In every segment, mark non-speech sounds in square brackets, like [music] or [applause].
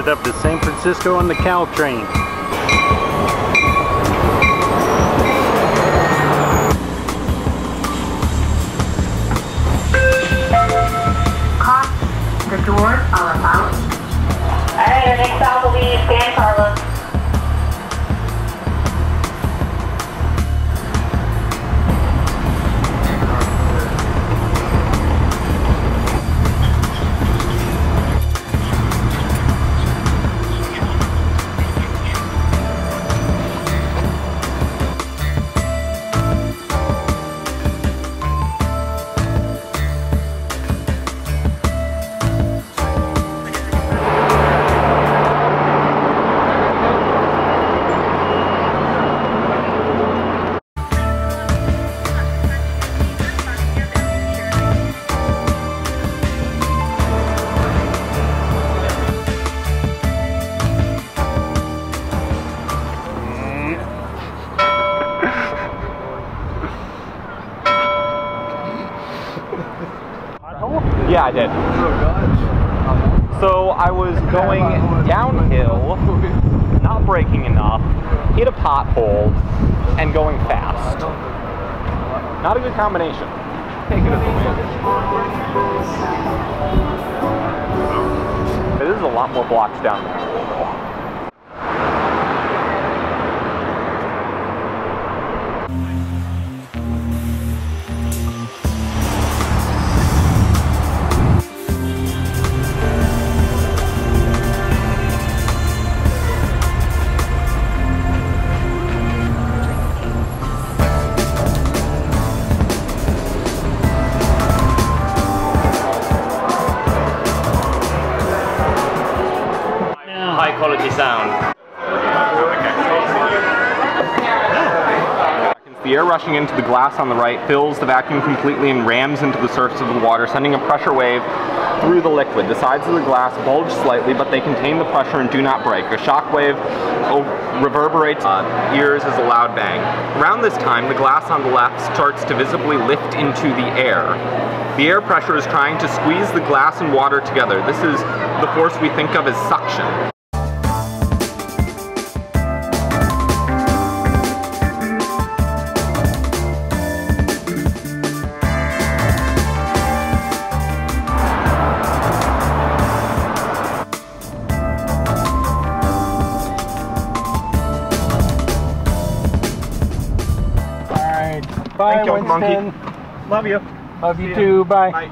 headed up to San Francisco on the Caltrain. The doors I did. So I was going downhill, not braking enough, hit a pothole, and going fast. Not a good combination. It is a lot more blocks down there. Sound. The air rushing into the glass on the right fills the vacuum completely and rams into the surface of the water, sending a pressure wave through the liquid. The sides of the glass bulge slightly, but they contain the pressure and do not break. A shock wave reverberates uh, ears as a loud bang. Around this time, the glass on the left starts to visibly lift into the air. The air pressure is trying to squeeze the glass and water together. This is the force we think of as suction. Bye, Thank you, Winston. Monkey. Love you. Love you too. Bye. Bye.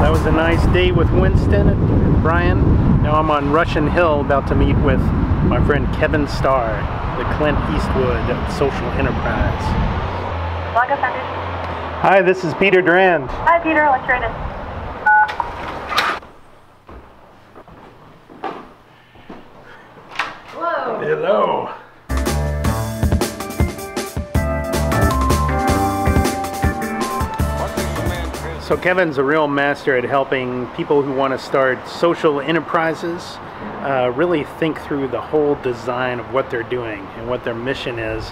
That was a nice day with Winston and Brian. Now I'm on Russian Hill about to meet with my friend Kevin Starr, the Clint Eastwood of Social Enterprise. Hi, this is Peter Durand. Hi, Peter. What's your name? Hello. Hello. So Kevin's a real master at helping people who want to start social enterprises uh, really think through the whole design of what they're doing and what their mission is.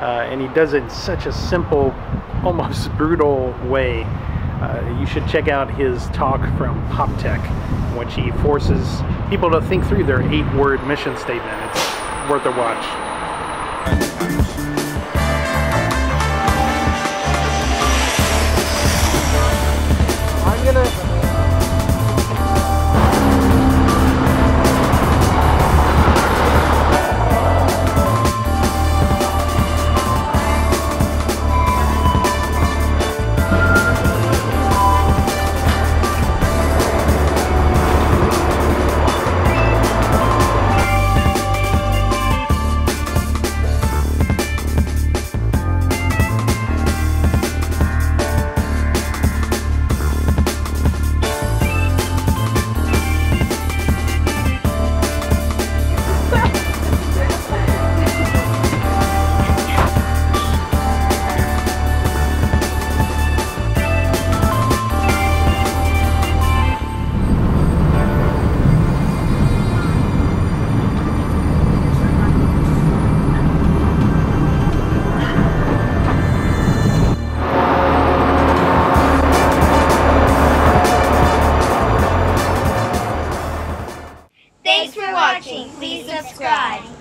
Uh, and he does it in such a simple, [laughs] almost brutal way. Uh, you should check out his talk from PopTech, which he forces people to think through their eight-word mission statement. It's worth a watch. subscribe.